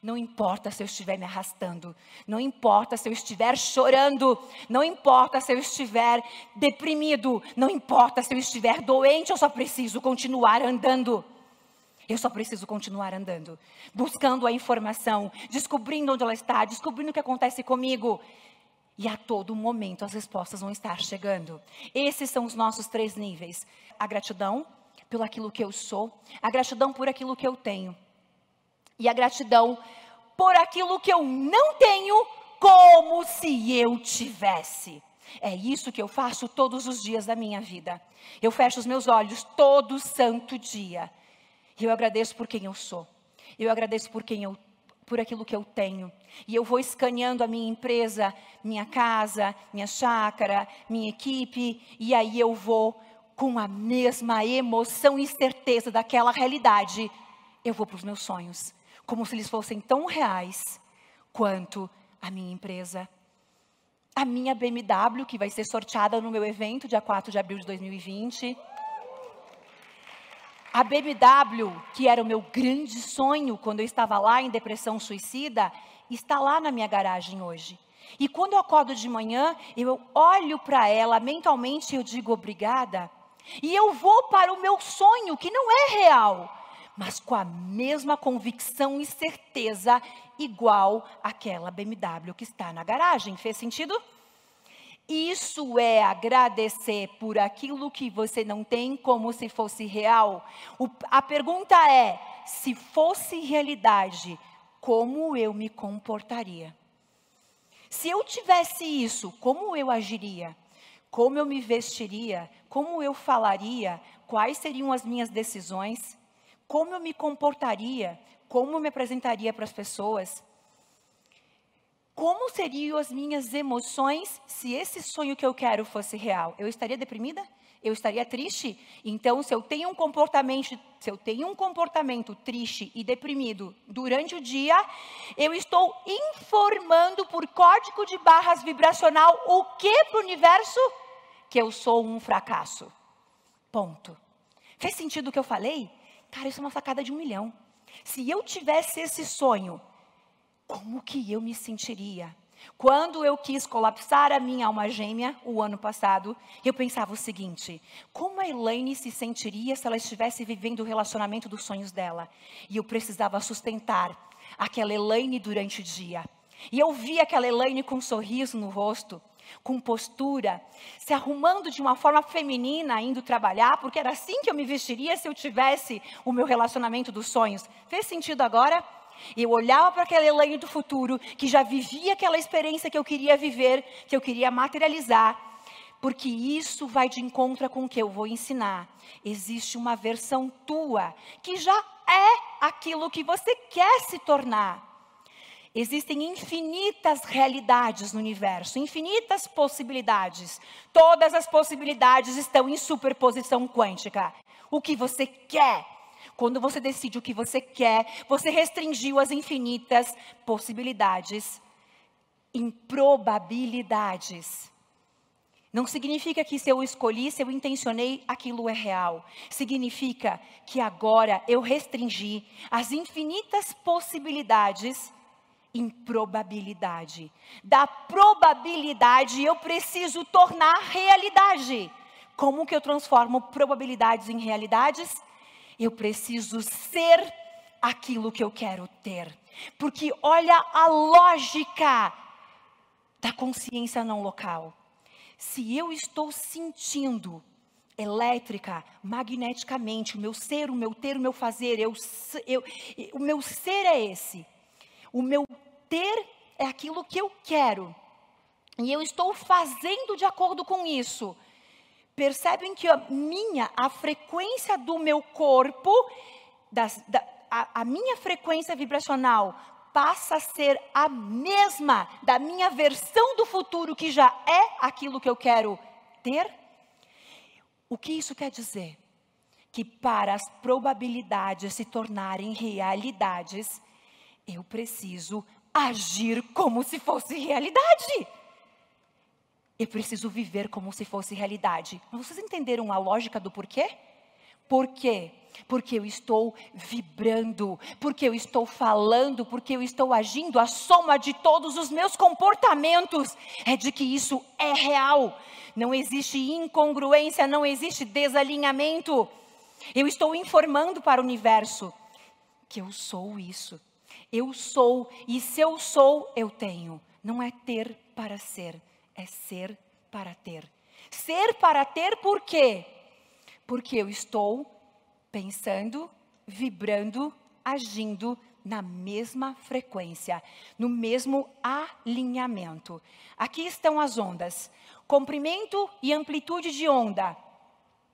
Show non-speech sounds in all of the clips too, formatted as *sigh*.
Não importa se eu estiver me arrastando, não importa se eu estiver chorando, não importa se eu estiver deprimido, não importa se eu estiver doente, eu só preciso continuar andando. Eu só preciso continuar andando, buscando a informação, descobrindo onde ela está, descobrindo o que acontece comigo. E a todo momento as respostas vão estar chegando. Esses são os nossos três níveis: a gratidão pelo aquilo que eu sou, a gratidão por aquilo que eu tenho e a gratidão por aquilo que eu não tenho, como se eu tivesse. É isso que eu faço todos os dias da minha vida. Eu fecho os meus olhos todo santo dia. E eu agradeço por quem eu sou. Eu agradeço por quem eu por aquilo que eu tenho. E eu vou escaneando a minha empresa, minha casa, minha chácara, minha equipe, e aí eu vou com a mesma emoção e certeza daquela realidade, eu vou para os meus sonhos como se eles fossem tão reais quanto a minha empresa. A minha BMW, que vai ser sorteada no meu evento, dia 4 de abril de 2020. A BMW, que era o meu grande sonho quando eu estava lá em depressão suicida, está lá na minha garagem hoje. E quando eu acordo de manhã, eu olho para ela mentalmente e eu digo obrigada. E eu vou para o meu sonho, que não é real, mas com a mesma convicção e certeza igual àquela BMW que está na garagem. Fez sentido? Isso é agradecer por aquilo que você não tem como se fosse real. O, a pergunta é: se fosse realidade, como eu me comportaria? Se eu tivesse isso, como eu agiria? Como eu me vestiria? Como eu falaria? Quais seriam as minhas decisões? Como eu me comportaria, como eu me apresentaria para as pessoas, como seriam as minhas emoções se esse sonho que eu quero fosse real? Eu estaria deprimida? Eu estaria triste? Então, se eu tenho um comportamento, se eu tenho um comportamento triste e deprimido durante o dia, eu estou informando por código de barras vibracional o que para o universo? Que eu sou um fracasso. Ponto. Fez sentido o que eu falei? Cara, isso é uma sacada de um milhão. Se eu tivesse esse sonho, como que eu me sentiria? Quando eu quis colapsar a minha alma gêmea, o ano passado, eu pensava o seguinte: como a Elaine se sentiria se ela estivesse vivendo o relacionamento dos sonhos dela? E eu precisava sustentar aquela Elaine durante o dia. E eu via aquela Elaine com um sorriso no rosto, com postura, se arrumando de uma forma feminina, indo trabalhar, porque era assim que eu me vestiria se eu tivesse o meu relacionamento dos sonhos. Fez sentido agora? Eu olhava para aquela Elaine do futuro, que já vivia aquela experiência que eu queria viver, que eu queria materializar, porque isso vai de encontro com o que eu vou ensinar. Existe uma versão tua, que já é aquilo que você quer se tornar. Existem infinitas realidades no universo, infinitas possibilidades. Todas as possibilidades estão em superposição quântica. O que você quer. Quando você decide o que você quer, você restringiu as infinitas possibilidades em probabilidades. Não significa que se eu escolhi, se eu intencionei, aquilo é real. Significa que agora eu restringi as infinitas possibilidades improbabilidade. Da probabilidade eu preciso tornar realidade. Como que eu transformo probabilidades em realidades? Eu preciso ser aquilo que eu quero ter. Porque olha a lógica da consciência não local. Se eu estou sentindo elétrica, magneticamente, o meu ser, o meu ter, o meu fazer, eu, eu, o meu ser é esse. O meu ter é aquilo que eu quero. E eu estou fazendo de acordo com isso. Percebem que a minha, a frequência do meu corpo, das, da, a, a minha frequência vibracional passa a ser a mesma da minha versão do futuro, que já é aquilo que eu quero ter? O que isso quer dizer? Que para as probabilidades se tornarem realidades, eu preciso agir como se fosse realidade. Eu preciso viver como se fosse realidade. Mas vocês entenderam a lógica do porquê? Porque Porque eu estou vibrando, porque eu estou falando, porque eu estou agindo. A soma de todos os meus comportamentos é de que isso é real. Não existe incongruência, não existe desalinhamento. Eu estou informando para o universo que eu sou isso. Eu sou, e se eu sou, eu tenho. Não é ter para ser, é ser para ter. Ser para ter por quê? Porque eu estou pensando, vibrando, agindo na mesma frequência, no mesmo alinhamento. Aqui estão as ondas: comprimento e amplitude de onda.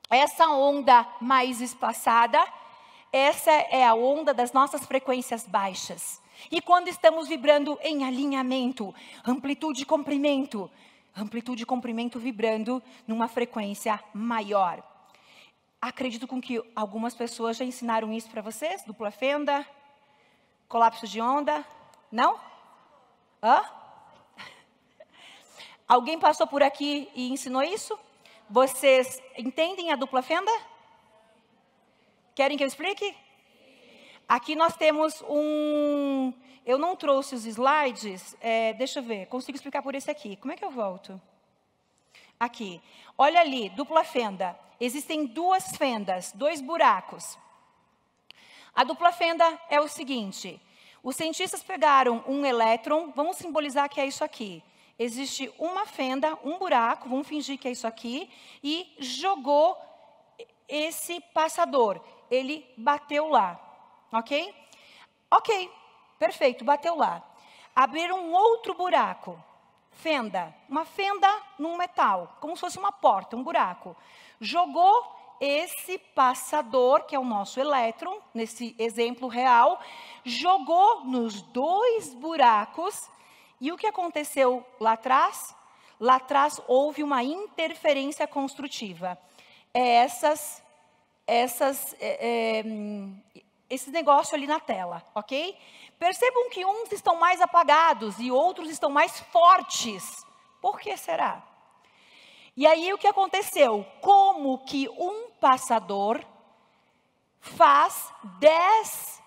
Essa onda mais espaçada, essa é a onda das nossas frequências baixas. E quando estamos vibrando em alinhamento, amplitude e comprimento, amplitude e comprimento vibrando numa frequência maior. Acredito com que algumas pessoas já ensinaram isso para vocês, dupla fenda, colapso de onda, não? Hã? *laughs* Alguém passou por aqui e ensinou isso? Vocês entendem a dupla fenda? Querem que eu explique? Aqui nós temos um. Eu não trouxe os slides. É, deixa eu ver. Consigo explicar por esse aqui. Como é que eu volto? Aqui. Olha ali, dupla fenda. Existem duas fendas, dois buracos. A dupla fenda é o seguinte: os cientistas pegaram um elétron, vamos simbolizar que é isso aqui. Existe uma fenda, um buraco, vamos fingir que é isso aqui, e jogou esse passador. Ele bateu lá. Ok? Ok, perfeito, bateu lá. Abriram um outro buraco, fenda, uma fenda num metal, como se fosse uma porta, um buraco. Jogou esse passador, que é o nosso elétron, nesse exemplo real, jogou nos dois buracos. E o que aconteceu lá atrás? Lá atrás houve uma interferência construtiva. É essas, essas, é, é, esse negócio ali na tela, ok? Percebam que uns estão mais apagados e outros estão mais fortes. Por que será? E aí o que aconteceu? Como que um passador faz dez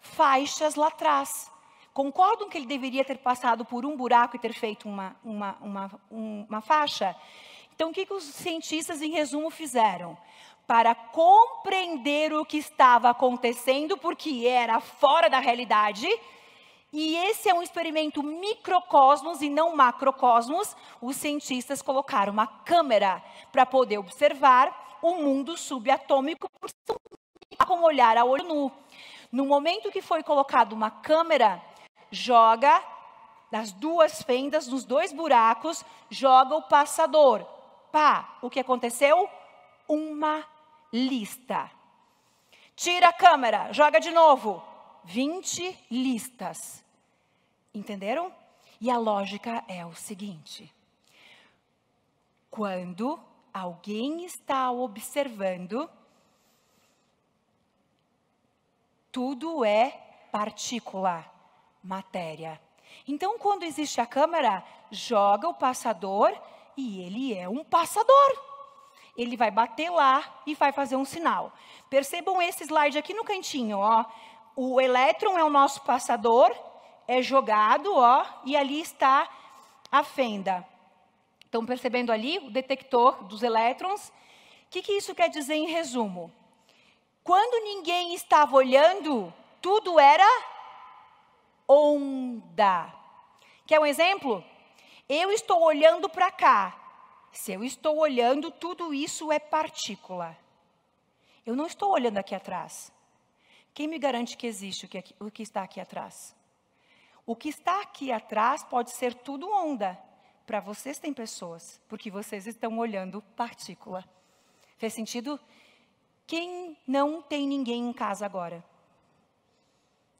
faixas lá atrás? Concordam que ele deveria ter passado por um buraco e ter feito uma, uma, uma, uma faixa? Então, o que, que os cientistas, em resumo, fizeram? Para compreender o que estava acontecendo, porque era fora da realidade. E esse é um experimento microcosmos e não macrocosmos. Os cientistas colocaram uma câmera para poder observar o mundo subatômico com olhar a olho nu. No momento que foi colocado uma câmera, joga das duas fendas, dos dois buracos, joga o passador. Pá, o que aconteceu? Uma lista. Tira a câmera, joga de novo. 20 listas. Entenderam? E a lógica é o seguinte: quando alguém está observando, tudo é partícula, matéria. Então, quando existe a câmera, joga o passador e ele é um passador ele vai bater lá e vai fazer um sinal. Percebam esse slide aqui no cantinho, ó. O elétron é o nosso passador, é jogado, ó, e ali está a fenda. Estão percebendo ali o detector dos elétrons? O que, que isso quer dizer em resumo? Quando ninguém estava olhando, tudo era onda. Quer um exemplo? Eu estou olhando para cá. Se eu estou olhando, tudo isso é partícula. Eu não estou olhando aqui atrás. Quem me garante que existe o que, o que está aqui atrás? O que está aqui atrás pode ser tudo onda. Para vocês tem pessoas, porque vocês estão olhando partícula. Fez sentido? Quem não tem ninguém em casa agora?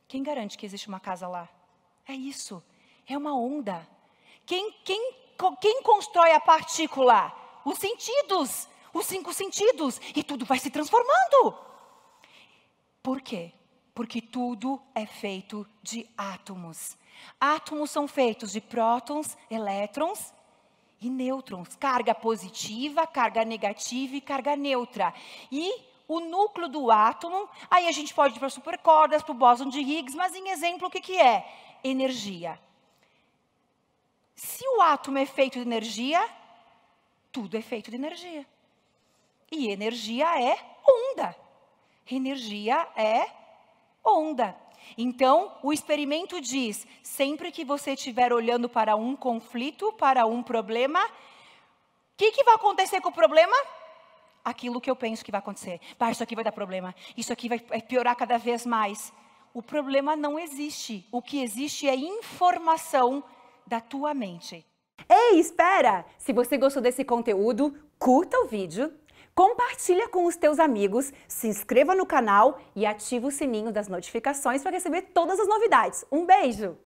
Quem garante que existe uma casa lá? É isso. É uma onda. Quem, quem quem constrói a partícula? Os sentidos, os cinco sentidos, e tudo vai se transformando. Por quê? Porque tudo é feito de átomos. Átomos são feitos de prótons, elétrons e nêutrons, carga positiva, carga negativa e carga neutra. E o núcleo do átomo, aí a gente pode ir para supercordas, para o bóson de Higgs, mas em exemplo, o que, que é? Energia. Se o átomo é feito de energia, tudo é feito de energia. E energia é onda. Energia é onda. Então, o experimento diz: sempre que você estiver olhando para um conflito, para um problema, o que, que vai acontecer com o problema? Aquilo que eu penso que vai acontecer. Isso aqui vai dar problema. Isso aqui vai piorar cada vez mais. O problema não existe. O que existe é informação da tua mente. Ei, espera! Se você gostou desse conteúdo, curta o vídeo, compartilha com os teus amigos, se inscreva no canal e ativa o sininho das notificações para receber todas as novidades. Um beijo!